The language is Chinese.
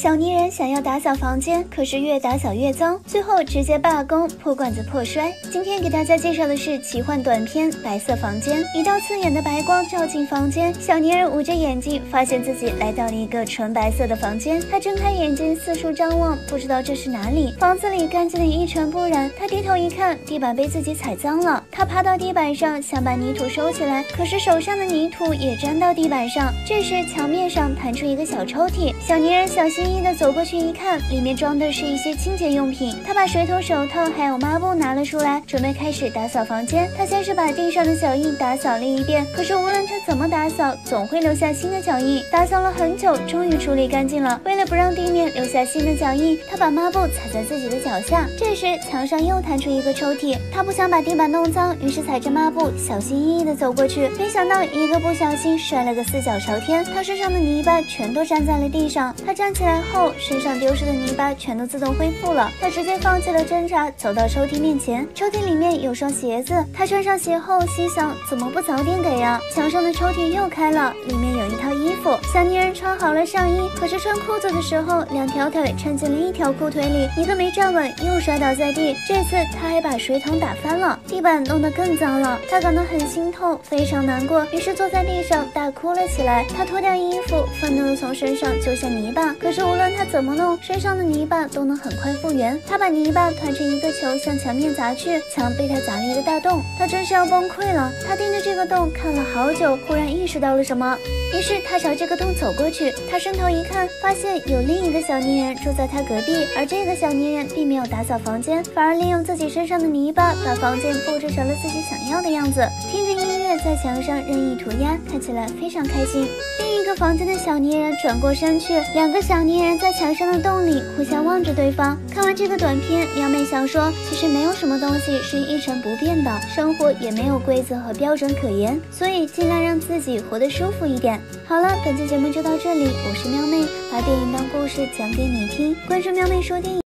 小泥人想要打扫房间，可是越打扫越脏，最后直接罢工，破罐子破摔。今天给大家介绍的是奇幻短片《白色房间》。一道刺眼的白光照进房间，小泥人捂着眼睛，发现自己来到了一个纯白色的房间。他睁开眼睛四处张望，不知道这是哪里。房子里干净的一尘不染。他低头一看，地板被自己踩脏了。他爬到地板上，想把泥土收起来，可是手上的泥土也沾到地板上。这时墙面上弹出一个小抽屉，小泥人小心。意的走过去一看，里面装的是一些清洁用品。他把水桶、手套还有抹布拿了出来，准备开始打扫房间。他先是把地上的脚印打扫了一遍，可是无论他怎么打扫，总会留下新的脚印。打扫了很久，终于处理干净了。为了不让地面留下新的脚印，他把抹布踩在自己的脚下。这时墙上又弹出一个抽屉，他不想把地板弄脏，于是踩着抹布小心翼翼地走过去。没想到一个不小心摔了个四脚朝天，他身上的泥巴全都粘在了地上。他站起来。后身上丢失的泥巴全都自动恢复了，他直接放弃了挣扎，走到抽屉面前。抽屉里面有双鞋子，他穿上鞋后心想，怎么不早点给呀？墙上的抽屉又开了，里面有一套衣服。小泥人穿好了上衣，可是穿裤子的时候，两条腿穿进了一条裤腿里，一个没站稳，又摔倒在地。这次他还把水桶打翻了，地板弄得更脏了。他感到很心痛，非常难过，于是坐在地上大哭了起来。他脱掉衣服，愤怒的从身上揪下泥巴，可是。无论他怎么弄，身上的泥巴都能很快复原。他把泥巴团成一个球，向墙面砸去，墙被他砸了一个大洞。他真是要崩溃了。他盯着这个洞看了好久，忽然意识到了什么，于是他朝这个洞走过去。他伸头一看，发现有另一个小泥人住在他隔壁，而这个小泥人并没有打扫房间，反而利用自己身上的泥巴把房间布置成了自己想要的样子，听着音在墙上任意涂鸦，看起来非常开心。另一个房间的小泥人转过身去，两个小泥。人在墙上的洞里互相望着对方。看完这个短片，喵妹想说，其实没有什么东西是一成不变的，生活也没有规则和标准可言，所以尽量让自己活得舒服一点。好了，本期节目就到这里，我是喵妹，把电影当故事讲给你听，关注喵妹说电影。